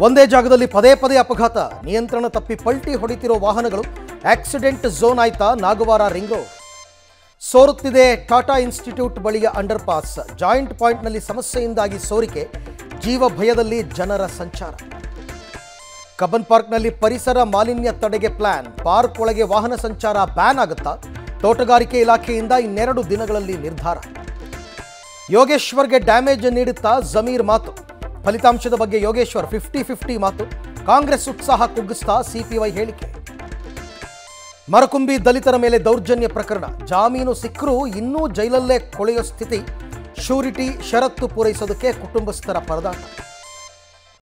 ಒಂದೇ ಜಾಗದಲ್ಲಿ ಪದೇ ಪದೇ ಅಪಘಾತ. ನಿಯಂತ್ರಣ ತಪ್ಪಿ ಪಲ್ಟಿ ಹೊಡಿತಿರೋ ವಾಹನಗಳು. ಆಕ್ಸಿಡೆಂಟ್ ಝೋನ್ ಆಯ್ತಾ ನಾಗವಾರ ರಿಂಗ್. ಸೋರುತ್ತಿದೆ ಟಾಟಾ ಇನ್ಸ್ಟಿಟ್ಯೂಟ್ ಬಳಿಯ ಅಂಡರ್ ಪಾಸ್ ಜಾಯಿಂಟ್ ಪಾಯಿಂಟ್ನಲ್ಲಿ ಸಮಸ್ಯೆಯಿಂದಾಗಿ ಸೋರಿಕೆ. ಜೀವ ಭಯದಲ್ಲಿ ಜನರ ಸಂಚಾರ. ಕಬ್ಬನ್ ಪಾರ್ಕ್ನಲ್ಲಿ ಪರಿಸರ ಮಾಲಿನ್ಯ ತಡೆಗೆ ಪ್ಲಾನ್. ಪಾರ್ಕ್ ಒಳಗೆ ವಾಹನ ಸಂಚಾರ ಬ್ಯಾನ್ ಆಗುತ್ತಾ? ತೋಟಗಾರಿಕೆ ಇಲಾಖೆಯಿಂದ ಇನ್ನೆರಡು ದಿನಗಳಲ್ಲಿ ನಿರ್ಧಾರ. ಯೋಗೇಶ್ವರ್ಗೆ ಡ್ಯಾಮೇಜ್ ನೀಡುತ್ತಾ ಜಮೀರ್ ಮಾತು. ಫಲಿತಾಂಶದ ಬಗ್ಗೆ ಯೋಗೇಶ್ವರ್ ಫಿಫ್ಟಿ ಫಿಫ್ಟಿ ಮಾತು. ಕಾಂಗ್ರೆಸ್ ಉತ್ಸಾಹ ಕುಗ್ಗಿಸ್ತಾ ಸಿಪಿವೈ ಹೇಳಿಕೆ. ಮರಕುಂಬಿ ದಲಿತರ ಮೇಲೆ ದೌರ್ಜನ್ಯ ಪ್ರಕರಣ. ಜಾಮೀನು ಸಿಕ್ಕರೂ ಇನ್ನೂ ಜೈಲಲ್ಲೇ ಕೊಳೆಯೋ ಸ್ಥಿತಿ. ಶೂರಿಟಿ, ಷರತ್ತು ಪೂರೈಸೋದಕ್ಕೆ ಕುಟುಂಬಸ್ಥರ ಪರದಾಟ.